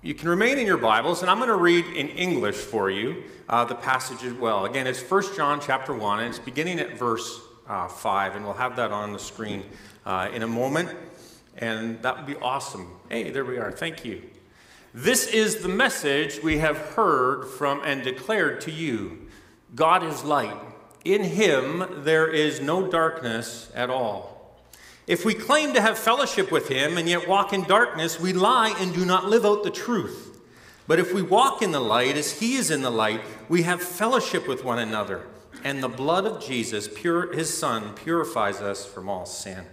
you can remain in your Bibles, and I'm going to read in English for you uh, the passage as well. Again, it's 1 John chapter 1, and it's beginning at verse uh, 5, and we'll have that on the screen uh, in a moment, and that would be awesome. Hey, there we are. Thank you. This is the message we have heard from and declared to you God is light. In him there is no darkness at all. If we claim to have fellowship with him and yet walk in darkness, we lie and do not live out the truth. But if we walk in the light as he is in the light, we have fellowship with one another. And the blood of Jesus, pure, his son, purifies us from all sin.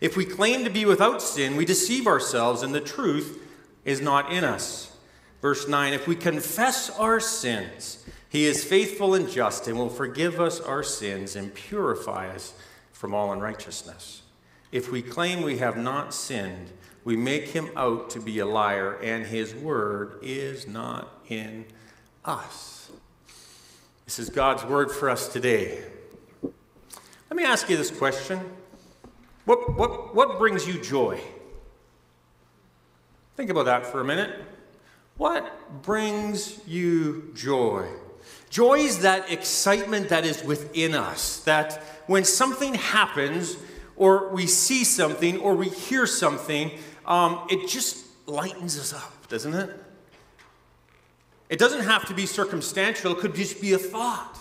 If we claim to be without sin, we deceive ourselves and the truth is not in us. Verse 9 If we confess our sins, he is faithful and just and will forgive us our sins and purify us from all unrighteousness. If we claim we have not sinned, we make him out to be a liar, and his word is not in us. This is God's word for us today. Let me ask you this question What, what, what brings you joy? Think about that for a minute. What brings you joy? Joy is that excitement that is within us, that when something happens, or we see something or we hear something, um, it just lightens us up, doesn't it? It doesn't have to be circumstantial, it could just be a thought,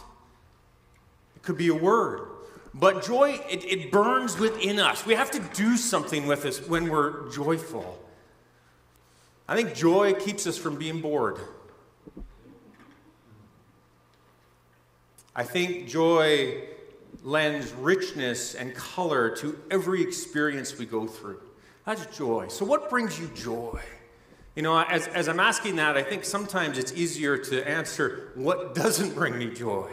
it could be a word. But joy, it, it burns within us. We have to do something with us when we're joyful. I think joy keeps us from being bored. I think joy lends richness and color to every experience we go through. That's joy. So, what brings you joy? You know, as, as I'm asking that, I think sometimes it's easier to answer what doesn't bring me joy.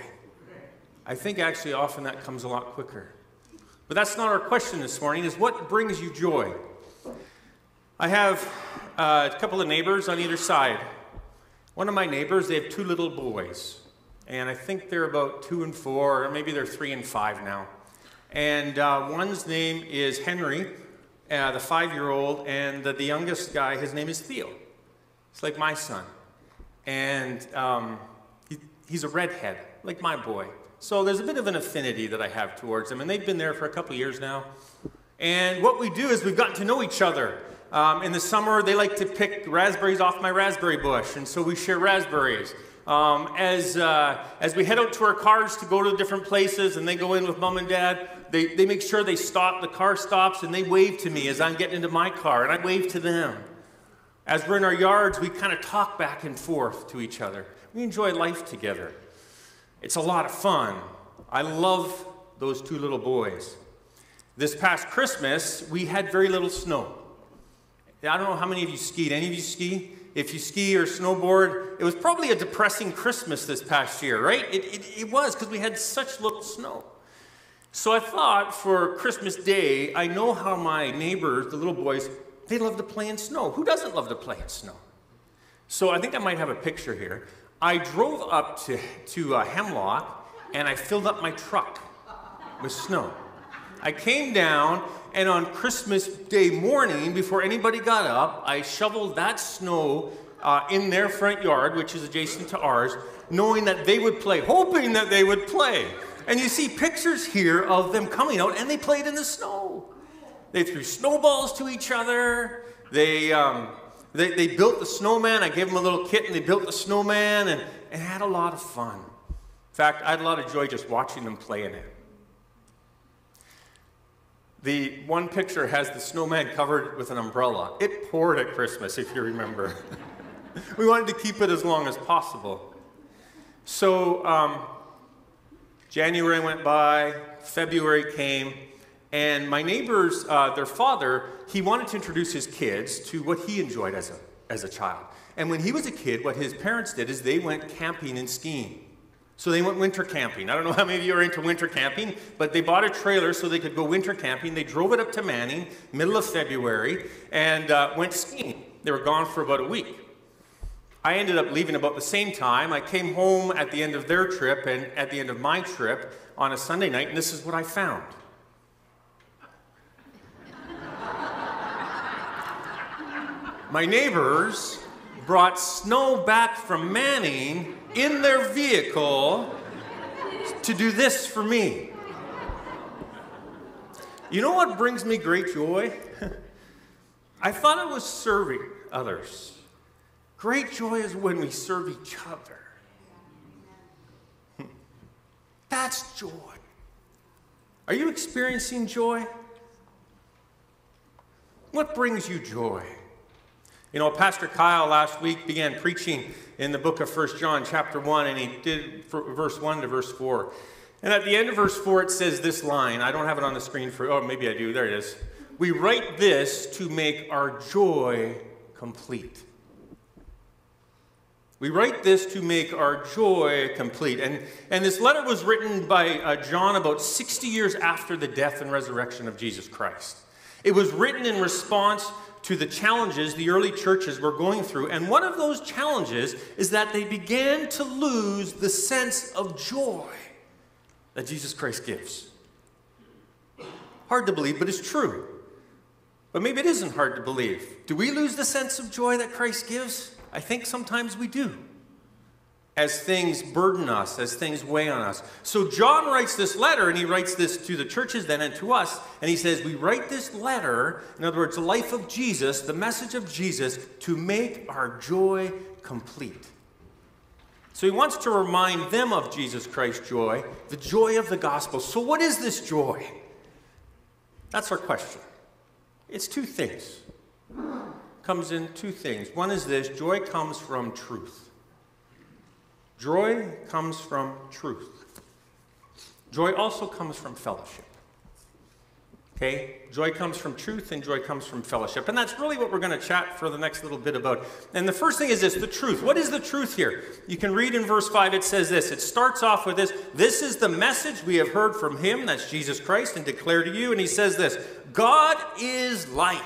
I think actually often that comes a lot quicker. But that's not our question this morning, is what brings you joy? I have uh, a couple of neighbors on either side. One of my neighbors, they have two little boys and I think they're about two and four, or maybe they're three and five now. And uh, one's name is Henry, uh, the five year old, and the, the, youngest guy, his name is Theo. It's like my son. And um, he, he's a redhead, like my boy. So there's a bit of an affinity that I have towards them, and they've been there for a couple years now. And what we do is we've gotten to know each other. Um, in the summer, they like to pick raspberries off my raspberry bush, and so we share raspberries. Um, as, uh, as we head out to our cars to go to different places and they go in with mom and dad, they, they make sure they stop, the car stops, and they wave to me as I'm getting into my car, and I wave to them. As we're in our yards, we kind of talk back and forth to each other. We enjoy life together. It's a lot of fun. I love those two little boys. This past Christmas, we had very little snow. I don't know how many of you skied. Any of you ski? If you ski or snowboard, it was probably a depressing Christmas this past year, right? It, it, it was because we had such little snow. So I thought for Christmas Day, I know how my neighbors, the little boys, they love to play in snow. Who doesn't love to play in snow? So I think I might have a picture here. I drove up to, to uh, Hemlock and I filled up my truck with snow. I came down and on Christmas Day morning, before anybody got up, I shoveled that snow uh, in their front yard, which is adjacent to ours, knowing that they would play, hoping that they would play. And you see pictures here of them coming out, and they played in the snow. They threw snowballs to each other. They, um, they, they built the snowman. I gave them a little kit, and they built the snowman and, and had a lot of fun. In fact, I had a lot of joy just watching them play in it. The one picture has the snowman covered with an umbrella. It poured at Christmas, if you remember. we wanted to keep it as long as possible. So um, January went by, February came, and my neighbors, uh, their father, he wanted to introduce his kids to what he enjoyed as a, as a child. And when he was a kid, what his parents did is they went camping and skiing. So they went winter camping. I don't know how many of you are into winter camping, but they bought a trailer so they could go winter camping. They drove it up to Manning, middle of February, and uh, went skiing. They were gone for about a week. I ended up leaving about the same time. I came home at the end of their trip and at the end of my trip on a Sunday night, and this is what I found. my neighbors brought snow back from Manning in their vehicle to do this for me. You know what brings me great joy? I thought it was serving others. Great joy is when we serve each other. That's joy. Are you experiencing joy? What brings you joy? You know, Pastor Kyle last week began preaching in the book of First John, chapter 1, and he did verse 1 to verse 4. And at the end of verse 4, it says this line. I don't have it on the screen for, oh, maybe I do. There it is. We write this to make our joy complete. We write this to make our joy complete. And, and this letter was written by uh, John about 60 years after the death and resurrection of Jesus Christ. It was written in response to the challenges the early churches were going through. And one of those challenges is that they began to lose the sense of joy that Jesus Christ gives. Hard to believe, but it's true. But maybe it isn't hard to believe. Do we lose the sense of joy that Christ gives? I think sometimes we do as things burden us, as things weigh on us. So John writes this letter, and he writes this to the churches then and to us, and he says, We write this letter, in other words, the life of Jesus, the message of Jesus, to make our joy complete. So he wants to remind them of Jesus Christ's joy, the joy of the gospel. So, what is this joy? That's our question. It's two things. Comes in two things. One is this joy comes from truth. Joy comes from truth. Joy also comes from fellowship. Okay? Joy comes from truth and joy comes from fellowship. And that's really what we're going to chat for the next little bit about. And the first thing is this the truth. What is the truth here? You can read in verse 5, it says this. It starts off with this This is the message we have heard from him, that's Jesus Christ, and declare to you. And he says this God is light.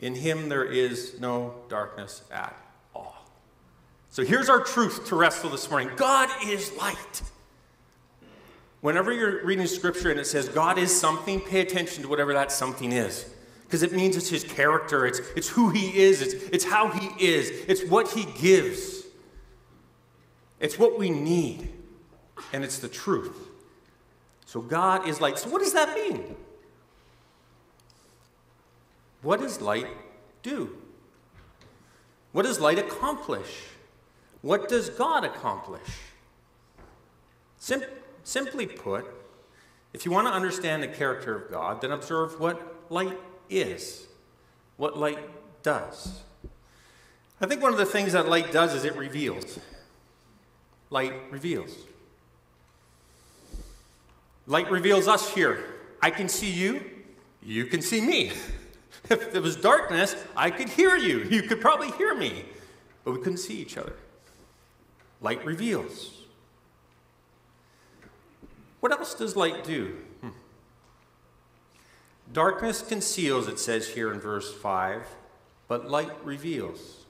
In him there is no darkness at so here's our truth to wrestle this morning God is light. Whenever you're reading scripture and it says God is something, pay attention to whatever that something is. Because it means it's his character, it's, it's who he is, it's, it's how he is, it's what he gives, it's what we need, and it's the truth. So God is light. So, what does that mean? What does light do? What does light accomplish? What does God accomplish? Sim- simply put, if you want to understand the character of God, then observe what light is, what light does. I think one of the things that light does is it reveals. Light reveals. Light reveals us here. I can see you, you can see me. if there was darkness, I could hear you. You could probably hear me, but we couldn't see each other. Light reveals. What else does light do? Hmm. Darkness conceals, it says here in verse 5, but light reveals.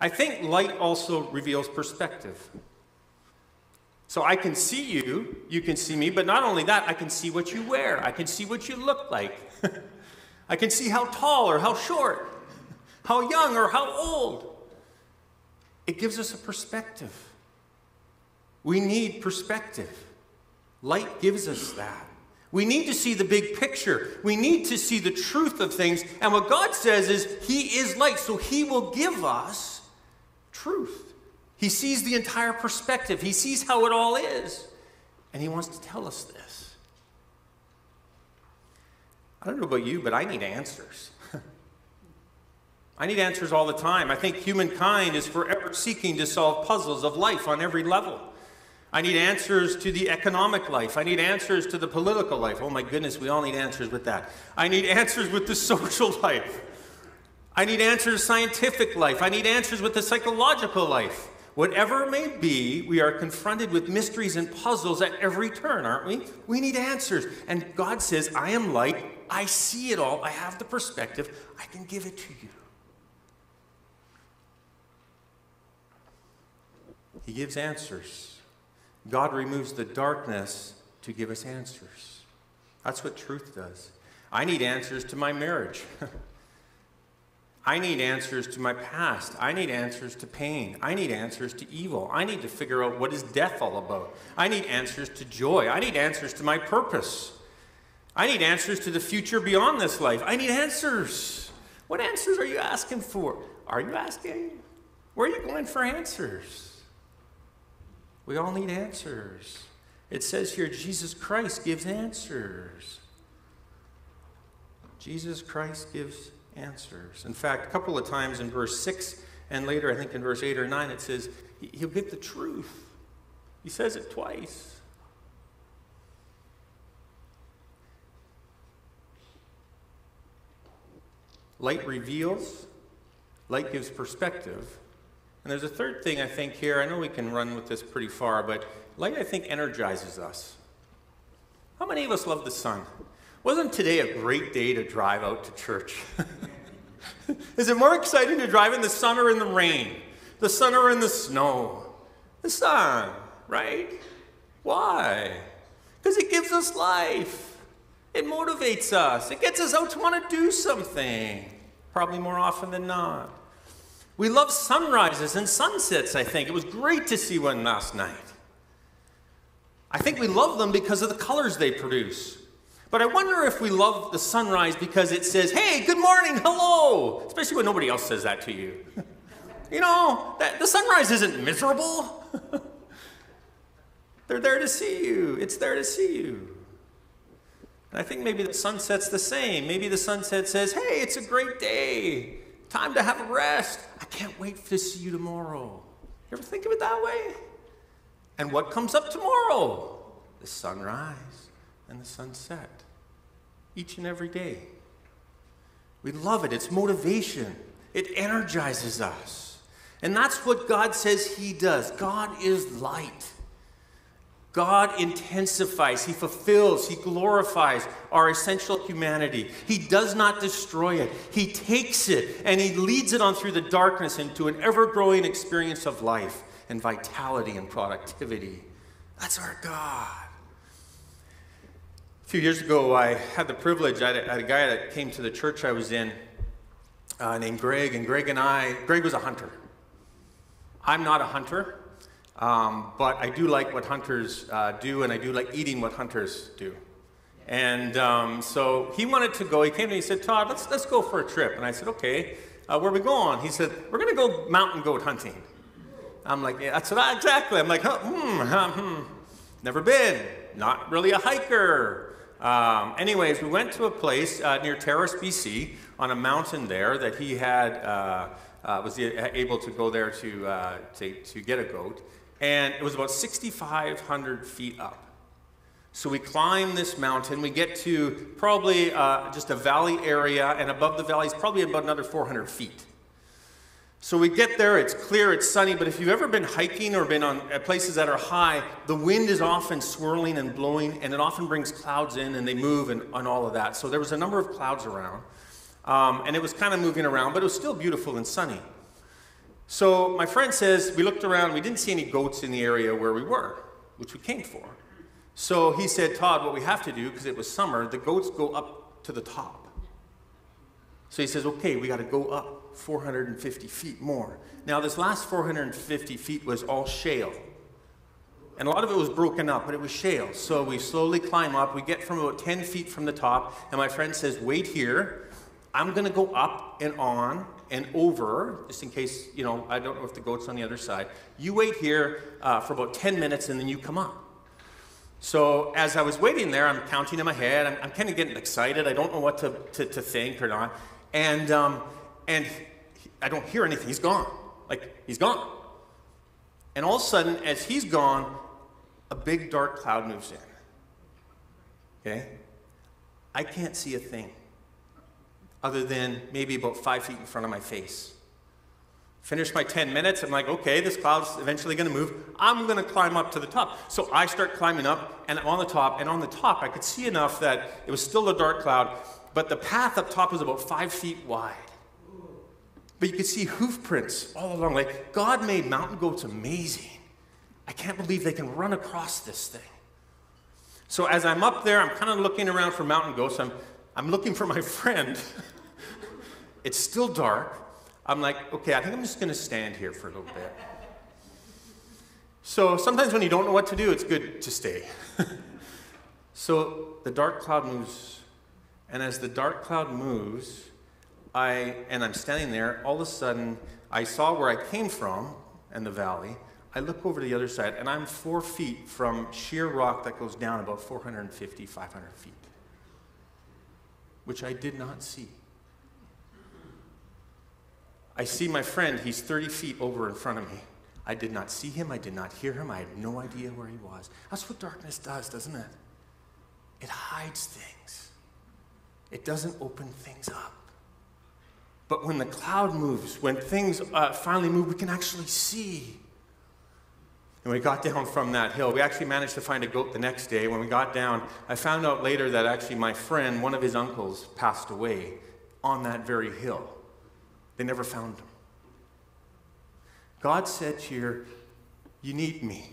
I think light also reveals perspective. So I can see you, you can see me, but not only that, I can see what you wear, I can see what you look like. I can see how tall or how short, how young or how old. It gives us a perspective. We need perspective. Light gives us that. We need to see the big picture. We need to see the truth of things. And what God says is, He is light, so He will give us truth. He sees the entire perspective, He sees how it all is. And He wants to tell us this. I don't know about you, but I need answers. I need answers all the time. I think humankind is forever seeking to solve puzzles of life on every level. I need answers to the economic life. I need answers to the political life. Oh my goodness, we all need answers with that. I need answers with the social life. I need answers scientific life. I need answers with the psychological life. Whatever it may be, we are confronted with mysteries and puzzles at every turn, aren't we? We need answers. And God says, I am light. I see it all. I have the perspective. I can give it to you. He gives answers. God removes the darkness to give us answers. That's what truth does. I need answers to my marriage. I need answers to my past. I need answers to pain. I need answers to evil. I need to figure out what is death all about. I need answers to joy. I need answers to my purpose. I need answers to the future beyond this life. I need answers. What answers are you asking for? Are you asking? Where are you going for answers? We all need answers. It says here Jesus Christ gives answers. Jesus Christ gives answers. In fact, a couple of times in verse 6 and later, I think in verse 8 or 9, it says he'll get the truth. He says it twice. Light reveals, light gives perspective. And there's a third thing I think here. I know we can run with this pretty far, but light, I think, energizes us. How many of us love the sun? Wasn't today a great day to drive out to church? Is it more exciting to drive in the sun or in the rain? The sun or in the snow? The sun, right? Why? Because it gives us life. It motivates us. It gets us out to want to do something, probably more often than not. We love sunrises and sunsets, I think. It was great to see one last night. I think we love them because of the colors they produce. But I wonder if we love the sunrise because it says, hey, good morning, hello, especially when nobody else says that to you. you know, that, the sunrise isn't miserable. They're there to see you, it's there to see you. And I think maybe the sunset's the same. Maybe the sunset says, hey, it's a great day, time to have a rest. I can't wait to see you tomorrow. You ever think of it that way? And what comes up tomorrow? The sunrise and the sunset each and every day. We love it, it's motivation, it energizes us. And that's what God says He does. God is light. God intensifies, He fulfills, He glorifies our essential humanity. He does not destroy it. He takes it and He leads it on through the darkness into an ever growing experience of life and vitality and productivity. That's our God A few years ago, I had the privilege, I had, a, guy that came to the church I was in uh, named Greg, and Greg and I, Greg was a hunter. I'm not a hunter, um, but I do like what hunters uh, do, and I do like eating what hunters do. And um, so he wanted to go. He came to me and said, Todd, let's, let's go for a trip. And I said, okay, uh, where are we going? He said, we're going to go mountain goat hunting. I'm like, yeah, that's what exactly. I'm like, huh, hmm, hmm, never been. Not really a hiker. Um, anyways, we went to a place uh, near Terrace, BC, on a mountain there that he had uh, uh, was able to go there to, uh, to, to get a goat, and it was about 6,500 feet up. So we climb this mountain. We get to probably uh, just a valley area, and above the valley is probably about another 400 feet. So we get there, it's clear, it's sunny, but if you've ever been hiking or been on places that are high, the wind is often swirling and blowing, and it often brings clouds in and they move and, and all of that. So there was a number of clouds around, um, and it was kind of moving around, but it was still beautiful and sunny. So my friend says, we looked around, we didn't see any goats in the area where we were, which we came for. So he said, Todd, what we have to do, because it was summer, the goats go up to the top. So he says, okay, we got to go up 450 feet more. Now, this last 450 feet was all shale. And a lot of it was broken up, but it was shale. So we slowly climb up. We get from about 10 feet from the top, and my friend says, Wait here. I'm going to go up and on and over, just in case, you know, I don't know if the goat's on the other side. You wait here uh, for about 10 minutes, and then you come up. So as I was waiting there, I'm counting in my head. I'm, I'm kind of getting excited. I don't know what to, to, to think or not. And um, and he, I don't hear anything. He's gone. Like, he's gone. And all of a sudden, as he's gone, a big dark cloud moves in. Okay? I can't see a thing other than maybe about five feet in front of my face. Finish my 10 minutes. I'm like, okay, this cloud's eventually going to move. I'm going to climb up to the top. So I start climbing up, and I'm on the top. And on the top, I could see enough that it was still a dark cloud, but the path up top was about five feet wide. But you could see hoof prints all along. Like, God made mountain goats amazing. I can't believe they can run across this thing. So as I'm up there, I'm kind of looking around for mountain goats. I'm, I'm looking for my friend. It's still dark. I'm like, okay, I think I'm just going to stand here for a little bit. So sometimes when you don't know what to do, it's good to stay. so the dark cloud moves, and as the dark cloud moves, I and I'm standing there, all of a sudden I saw where I came from and the valley. I look over to the other side, and I'm four feet from sheer rock that goes down about 450, 500 feet, which I did not see. I see my friend, he's 30 feet over in front of me. I did not see him, I did not hear him, I had no idea where he was. That's what darkness does, doesn't it? It hides things, it doesn't open things up. But when the cloud moves, when things uh, finally move, we can actually see. And we got down from that hill. We actually managed to find a goat the next day. When we got down, I found out later that actually my friend, one of his uncles, passed away on that very hill. They never found him. God said here, You You need me.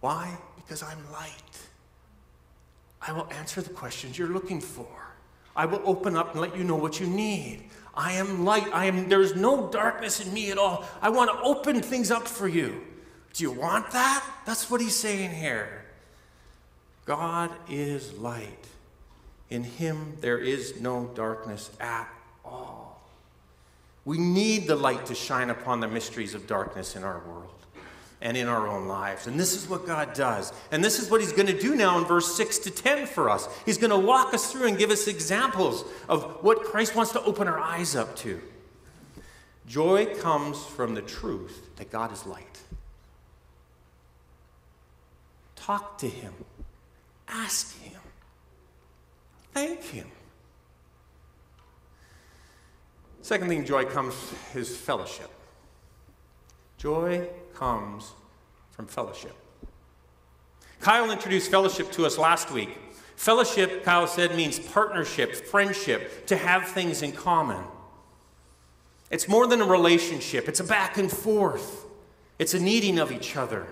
Why? Because I'm light. I will answer the questions you're looking for. I will open up and let you know what you need. I am light. I am there's no darkness in me at all. I want to open things up for you. Do you want that? That's what he's saying here. God is light. In him there is no darkness at all. We need the light to shine upon the mysteries of darkness in our world and in our own lives. And this is what God does. And this is what He's going to do now in verse 6 to 10 for us. He's going to walk us through and give us examples of what Christ wants to open our eyes up to. Joy comes from the truth that God is light. Talk to Him, ask Him, thank Him. Second thing joy comes is fellowship. Joy comes from fellowship. Kyle introduced fellowship to us last week. Fellowship, Kyle said, means partnership, friendship, to have things in common. It's more than a relationship, it's a back and forth, it's a needing of each other.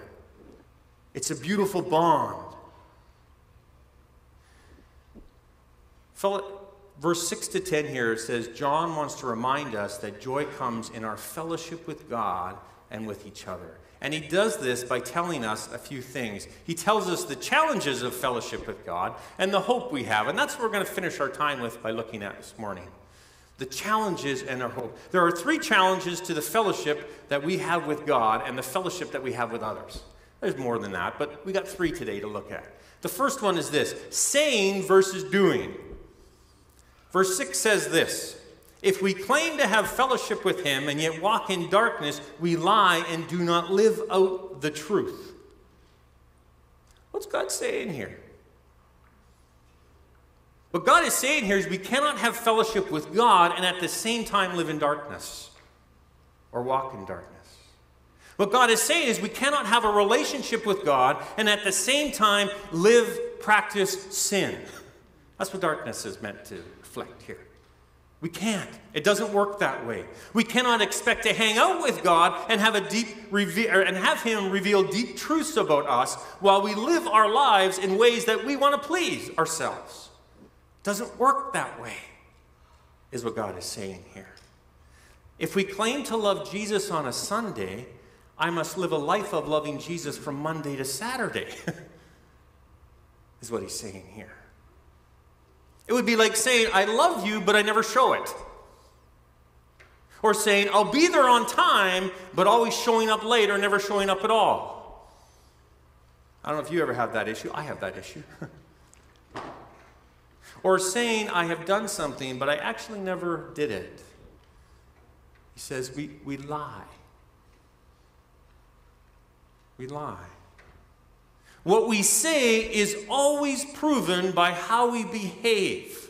It's a beautiful bond. Verse 6 to 10 here says John wants to remind us that joy comes in our fellowship with God and with each other. And he does this by telling us a few things. He tells us the challenges of fellowship with God and the hope we have. And that's what we're going to finish our time with by looking at this morning. The challenges and our hope. There are three challenges to the fellowship that we have with God and the fellowship that we have with others. There's more than that, but we got three today to look at. The first one is this saying versus doing. Verse 6 says this If we claim to have fellowship with him and yet walk in darkness, we lie and do not live out the truth. What's God saying here? What God is saying here is we cannot have fellowship with God and at the same time live in darkness or walk in darkness. What God is saying is we cannot have a relationship with God and at the same time live, practice sin. That's what darkness is meant to reflect here. We can't. It doesn't work that way. We cannot expect to hang out with God and have a deep reve- and have Him reveal deep truths about us while we live our lives in ways that we want to please ourselves. It doesn't work that way, is what God is saying here. If we claim to love Jesus on a Sunday, I must live a life of loving Jesus from Monday to Saturday, is what he's saying here. It would be like saying, I love you, but I never show it. Or saying, I'll be there on time, but always showing up late or never showing up at all. I don't know if you ever have that issue. I have that issue. or saying, I have done something, but I actually never did it. He says, we, we lie we lie. What we say is always proven by how we behave.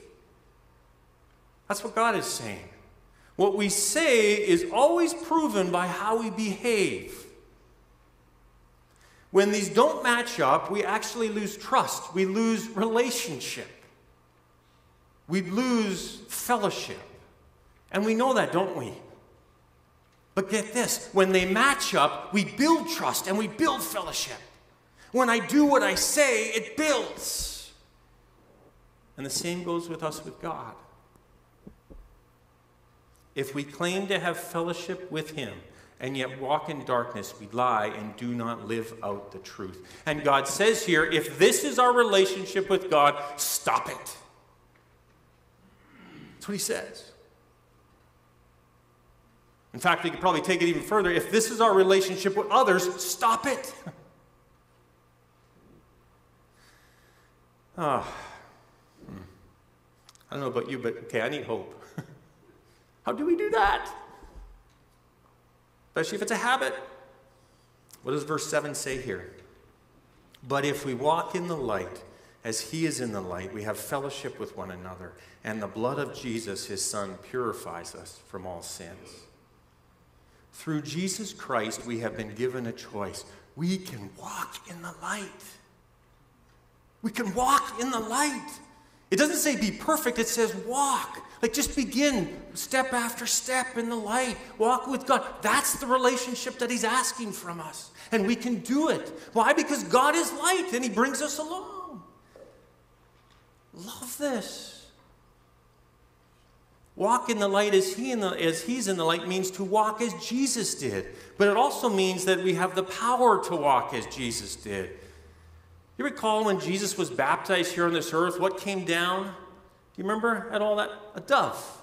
That's what God is saying. What we say is always proven by how we behave. When these don't match up, we actually lose trust. We lose relationship. We lose fellowship. And we know that, don't we? But get this when they match up, we build trust and we build fellowship. When I do what I say, it builds. And the same goes with us with God. If we claim to have fellowship with him and yet walk in darkness, we lie and do not live out the truth. And God says here if this is our relationship with God, stop it. That's what he says. In fact, we could probably take it even further. If this is our relationship with others, stop it. Ah. oh. I don't know about you, but okay, I need hope. How do we do that? Especially if it's a habit. What does verse 7 say here? But if we walk in the light, as he is in the light, we have fellowship with one another, and the blood of Jesus, his son, purifies us from all sins. Through Jesus Christ, we have been given a choice. We can walk in the light. We can walk in the light. It doesn't say be perfect, it says walk. Like just begin step after step in the light. Walk with God. That's the relationship that He's asking from us. And we can do it. Why? Because God is light and He brings us along. Love this. Walk in the light as, he in the, as He's in the light means to walk as Jesus did. But it also means that we have the power to walk as Jesus did. You recall when Jesus was baptized here on this earth, what came down? Do you remember at all that? A dove.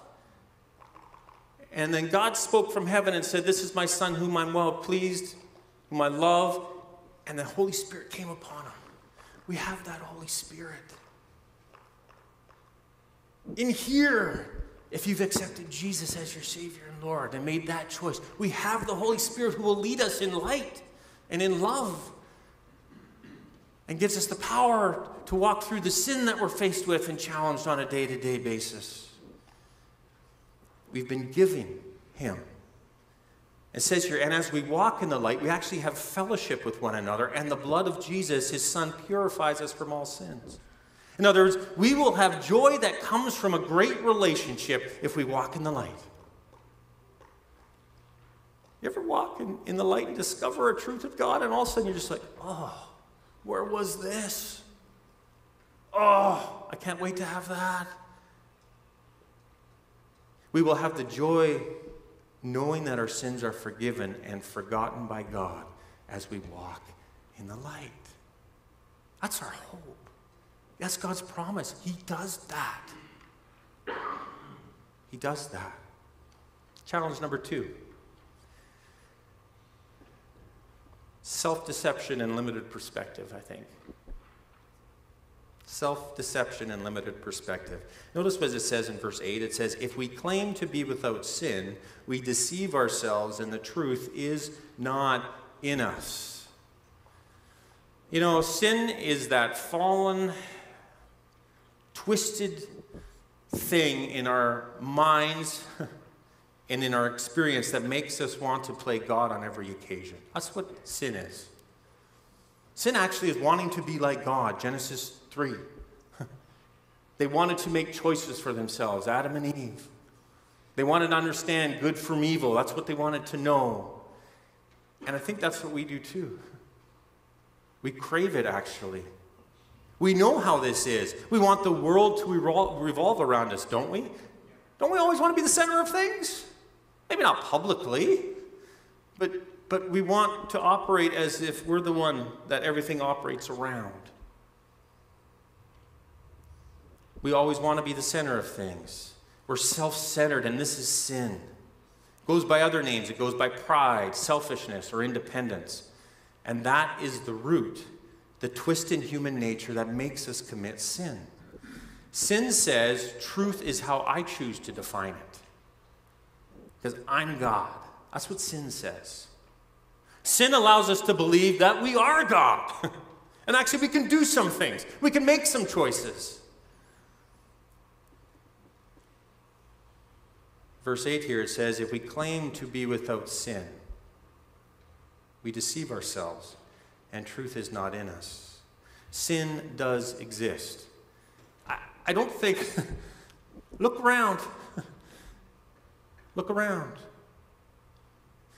And then God spoke from heaven and said, This is my son whom I'm well pleased, whom I love. And the Holy Spirit came upon him. We have that Holy Spirit. In here, if you've accepted Jesus as your Savior and Lord and made that choice, we have the Holy Spirit who will lead us in light and in love and gives us the power to walk through the sin that we're faced with and challenged on a day to day basis. We've been giving Him. It says here, and as we walk in the light, we actually have fellowship with one another, and the blood of Jesus, His Son, purifies us from all sins. In other words, we will have joy that comes from a great relationship if we walk in the light. You ever walk in, in the light and discover a truth of God, and all of a sudden you're just like, oh, where was this? Oh, I can't wait to have that. We will have the joy knowing that our sins are forgiven and forgotten by God as we walk in the light. That's our hope. That's God's promise. He does that. He does that. Challenge number two self deception and limited perspective, I think. Self deception and limited perspective. Notice what it says in verse 8 it says, If we claim to be without sin, we deceive ourselves, and the truth is not in us. You know, sin is that fallen, twisted thing in our minds and in our experience that makes us want to play God on every occasion. That's what sin is. Sin actually is wanting to be like God, Genesis 3. they wanted to make choices for themselves, Adam and Eve. They wanted to understand good from evil. That's what they wanted to know. And I think that's what we do too. We crave it, actually. We know how this is. We want the world to revolve around us, don't we? Don't we always want to be the center of things? Maybe not publicly, but, but we want to operate as if we're the one that everything operates around. We always want to be the center of things. We're self centered, and this is sin. It goes by other names, it goes by pride, selfishness, or independence. And that is the root, the twist in human nature that makes us commit sin. Sin says truth is how I choose to define it because I'm God. That's what sin says. Sin allows us to believe that we are God. and actually, we can do some things, we can make some choices. Verse 8 here it says, If we claim to be without sin, we deceive ourselves, and truth is not in us. Sin does exist. I, I don't think, look around. Look around.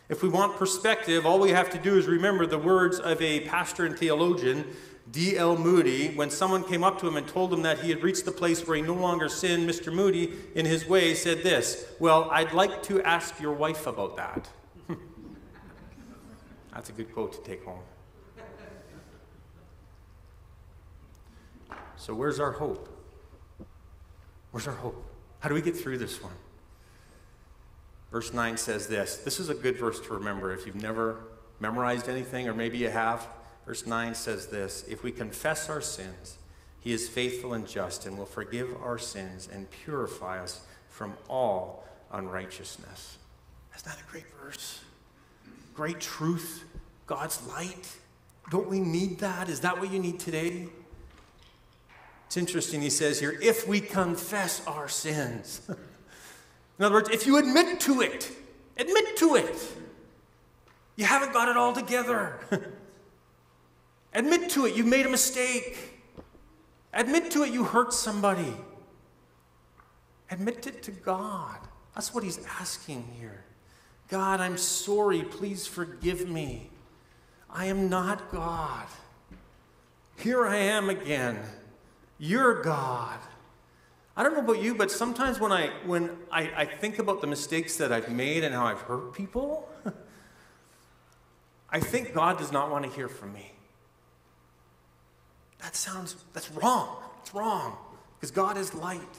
If we want perspective, all we have to do is remember the words of a pastor and theologian, D.L. Moody. When someone came up to him and told him that he had reached the place where he no longer sinned, Mr. Moody, in his way, said this Well, I'd like to ask your wife about that. That's a good quote to take home. So, where's our hope? Where's our hope? How do we get through this one? Verse 9 says this. This is a good verse to remember if you've never memorized anything, or maybe you have. Verse 9 says this If we confess our sins, he is faithful and just and will forgive our sins and purify us from all unrighteousness. That's not a great verse? Great truth, God's light. Don't we need that? Is that what you need today? It's interesting, he says here, if we confess our sins. In other words, if you admit to it, admit to it. You haven't got it all together. admit to it, you made a mistake. Admit to it, you hurt somebody. Admit it to God. That's what he's asking here. God, I'm sorry. Please forgive me. I am not God. Here I am again. You're God. I don't know about you, but sometimes when I when I, I think about the mistakes that I've made and how I've hurt people, I think God does not want to hear from me. That sounds that's wrong. It's wrong. Because God is light.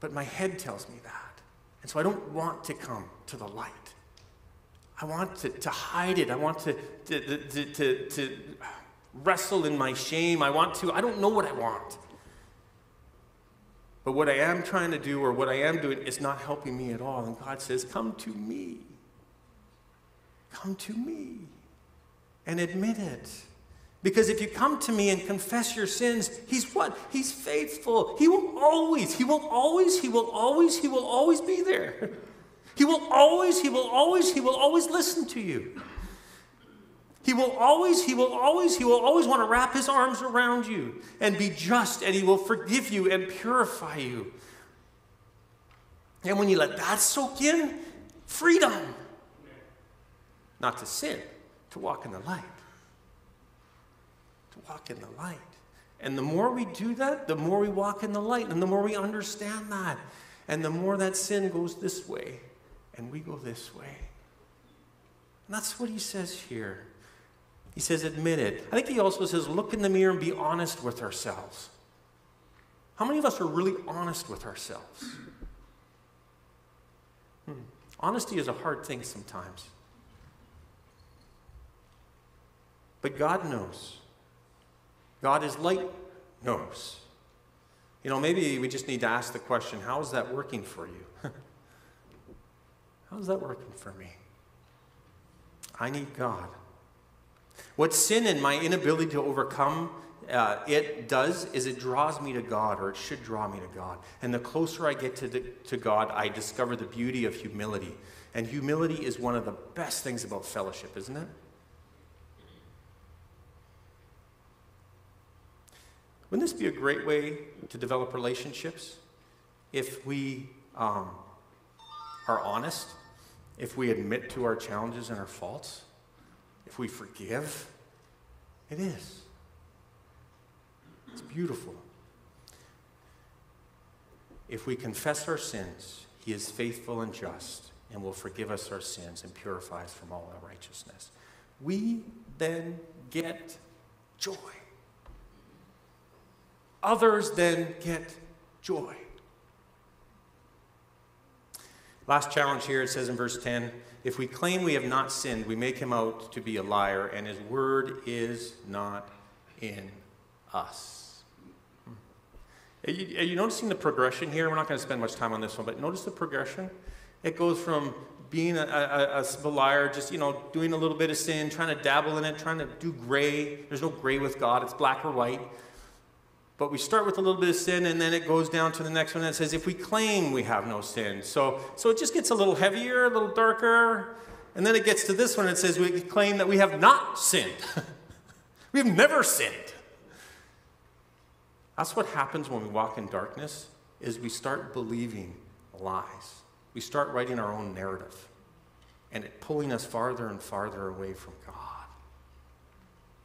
But my head tells me that. And so I don't want to come to the light. I want to, to hide it. I want to, to, to, to, to wrestle in my shame. I want to, I don't know what I want. But what I am trying to do or what I am doing is not helping me at all. And God says, Come to me. Come to me and admit it. Because if you come to me and confess your sins, He's what? He's faithful. He will always, He will always, He will always, He will always be there. He will always, He will always, He will always listen to you. He will always, he will always, he will always want to wrap his arms around you and be just, and he will forgive you and purify you. And when you let that soak in, freedom. Not to sin, to walk in the light. To walk in the light. And the more we do that, the more we walk in the light, and the more we understand that. And the more that sin goes this way, and we go this way. And that's what he says here. He says, admit it. I think he also says, look in the mirror and be honest with ourselves. How many of us are really honest with ourselves? Hmm. Honesty is a hard thing sometimes. But God knows. God is light, knows. You know, maybe we just need to ask the question how is that working for you? How's that working for me? I need God. What sin and my inability to overcome uh, it does is it draws me to God, or it should draw me to God. And the closer I get to, the, to God, I discover the beauty of humility. And humility is one of the best things about fellowship, isn't it? Wouldn't this be a great way to develop relationships? If we um, are honest, if we admit to our challenges and our faults, if we forgive, it is. It's beautiful. If we confess our sins, He is faithful and just and will forgive us our sins and purify us from all unrighteousness. We then get joy. Others then get joy. Last challenge here it says in verse 10 if we claim we have not sinned, we make him out to be a liar, and his word is not in us. Hmm. Are you, are you noticing the progression here? We're not going to spend much time on this one, but notice the progression. It goes from being a, a, a, liar, just you know, doing a little bit of sin, trying to dabble in it, trying to do gray. There's no gray with God; it's black or white. But we start with a little bit of sin, and then it goes down to the next one that says, if we claim we have no sin. So, so it just gets a little heavier, a little darker. And then it gets to this one, it says, we claim that we have not sinned. we have never sinned. That's what happens when we walk in darkness, is we start believing lies. We start writing our own narrative. and it pulling us farther and farther away from God.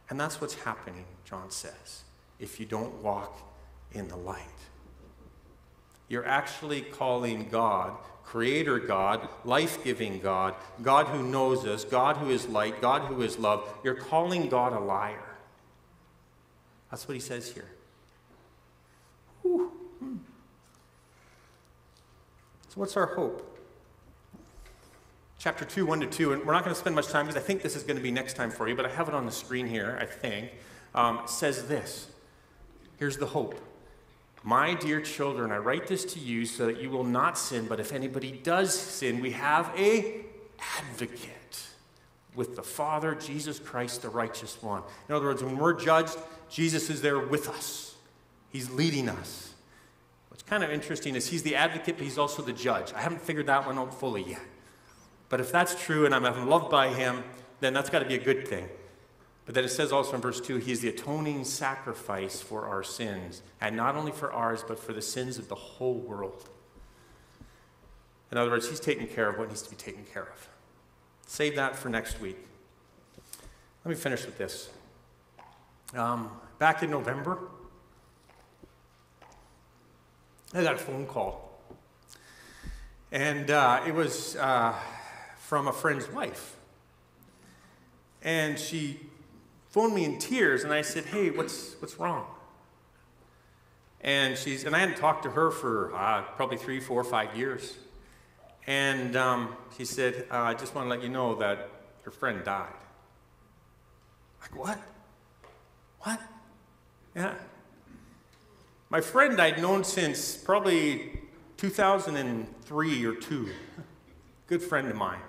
And that's what's happening, John says, if you don't walk in the light. You're actually calling God, Creator God, life giving God, God who knows us, God who is light, God who is love. You're calling God a liar. That's what he says here. Whew. So, what's our hope? Chapter 2, 1 to 2, and we're not going to spend much time because I think this is going to be next time for you, but I have it on the screen here, I think. Um, says this Here's the hope. My dear children, I write this to you so that you will not sin, but if anybody does sin, we have a advocate with the Father, Jesus Christ, the righteous one. In other words, when we're judged, Jesus is there with us. He's leading us. What's kind of interesting is he's the advocate, but he's also the judge. I haven't figured that one out fully yet. But if that's true and I'm loved by him, then that's got to be a good thing. But then it says also in verse 2 He is the atoning sacrifice for our sins, and not only for ours, but for the sins of the whole world. In other words, He's taking care of what needs to be taken care of. Save that for next week. Let me finish with this. Um, back in November, I got a phone call. And uh, it was uh, from a friend's wife. And she phoned me in tears, and I said, "Hey, what's what's wrong?" And she's and I hadn't talked to her for uh, probably three, four, five years. And um, she said, uh, "I just want to let you know that your friend died." Like what? What? Yeah. My friend I'd known since probably 2003 or two. Good friend of mine.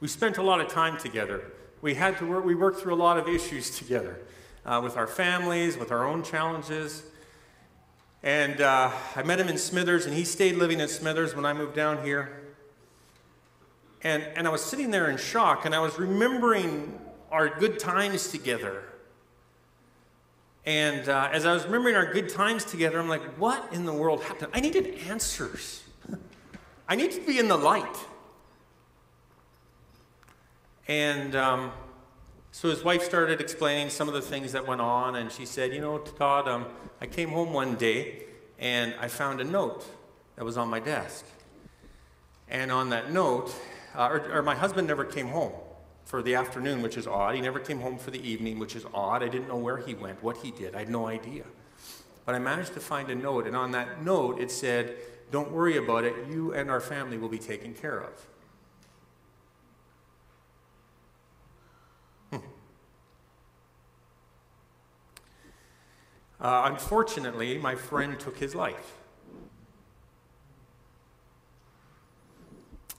We spent a lot of time together we had to work, we worked through a lot of issues together uh, with our families, with our own challenges. And uh, I met him in Smithers, and he stayed living in Smithers when I moved down here. And, and I was sitting there in shock, and I was remembering our good times together. And uh, as I was remembering our good times together, I'm like, what in the world happened? I needed answers. I need to be in the light. And um, so his wife started explaining some of the things that went on, and she said, You know, Todd, um, I came home one day and I found a note that was on my desk. And on that note, uh, or, or my husband never came home for the afternoon, which is odd. He never came home for the evening, which is odd. I didn't know where he went, what he did. I had no idea. But I managed to find a note, and on that note, it said, Don't worry about it. You and our family will be taken care of. Uh, unfortunately, my friend took his life.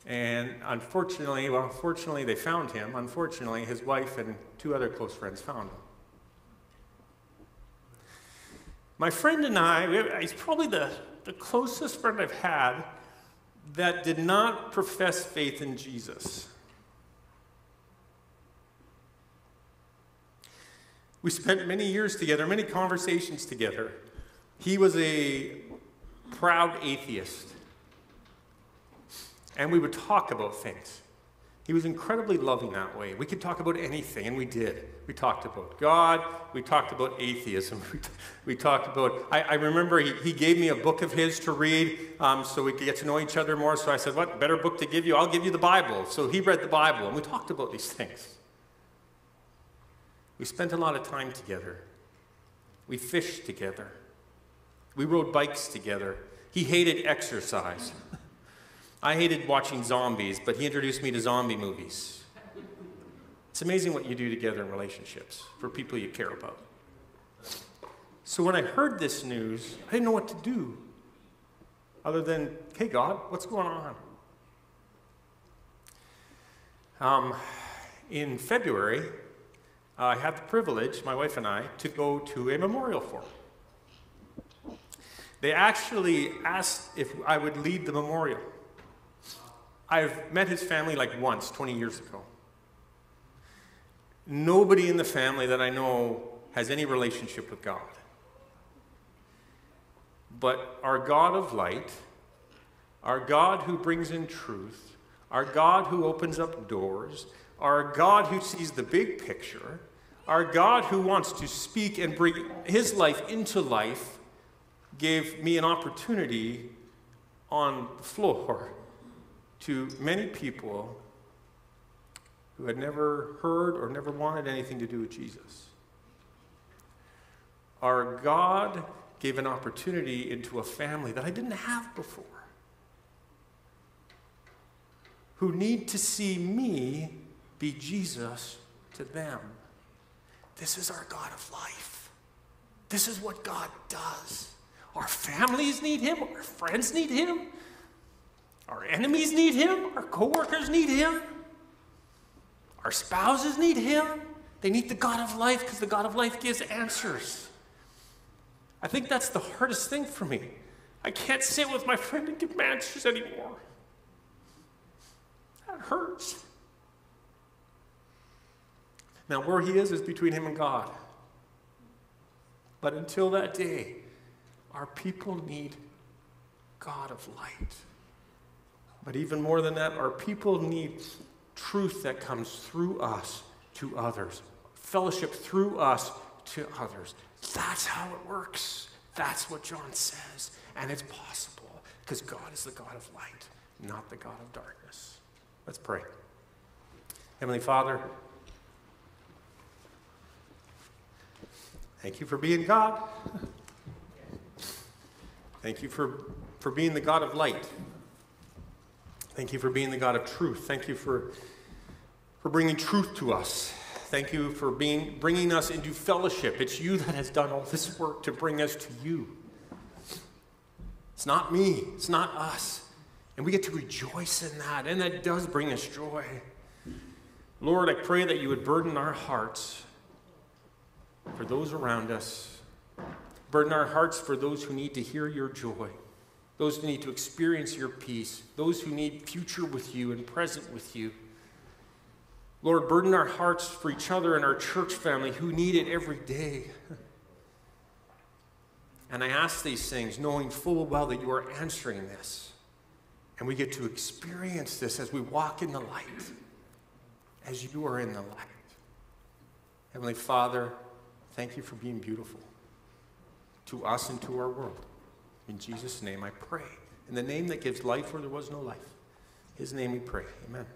And unfortunately, well, fortunately, they found him. Unfortunately, his wife and two other close friends found him. My friend and I, he's probably the, the closest friend I've had that did not profess faith in Jesus. We spent many years together, many conversations together. He was a proud atheist. And we would talk about things. He was incredibly loving that way. We could talk about anything, and we did. We talked about God, we talked about atheism, we, we talked about. I, I remember he, he, gave me a book of his to read um, so we could get to know each other more. So I said, What better book to give you? I'll give you the Bible. So he read the Bible, and we talked about these things. We spent a lot of time together. We fished together. We rode bikes together. He hated exercise. I hated watching zombies, but he introduced me to zombie movies. It's amazing what you do together in relationships for people you care about. So when I heard this news, I didn't know what to do other than, hey, God, what's going on? Um, in February, I had the privilege, my wife and I, to go to a memorial for him. They actually asked if I would lead the memorial. I've met his family like once, 20 years ago. Nobody in the family that I know has any relationship with God. But our God of light, our God who brings in truth, our God who opens up doors, our God who sees the big picture, our God who wants to speak and bring his life into life, gave me an opportunity on the floor to many people who had never heard or never wanted anything to do with Jesus. Our God gave an opportunity into a family that I didn't have before, who need to see me be Jesus to them. This is our God of life. This is what God does. Our families need Him, our friends need Him, our enemies need Him, our coworkers need Him, our spouses need Him. They need the God of life because the God of life gives answers. I think that's the hardest thing for me. I can't sit with my friend and give answers anymore. That hurts. Now, where he is is between him and God. But until that day, our people need God of light. But even more than that, our people need truth that comes through us to others, fellowship through us to others. That's how it works. That's what John says. And it's possible because God is the God of light, not the God of darkness. Let's pray. Heavenly Father, thank you for being God. Thank you for, for being the God of light. Thank you for being the God of truth. Thank you for, for bringing truth to us. Thank you for being, bringing us into fellowship. It's you that has done all this work to bring us to you. It's not me, it's not us. And we get to rejoice in that, and that does bring us joy. Lord, I pray that you would burden our hearts for those around us, burden our hearts for those who need to hear your joy, those who need to experience your peace, those who need future with you and present with you. Lord, burden our hearts for each other and our church family who need it every day. And I ask these things knowing full well that you are answering this. And we get to experience this as we walk in the light, as you are in the light. Heavenly Father, thank you for being beautiful to us and to our world. In Jesus' name I pray. In the name that gives life where there was no life. His name we pray. Amen.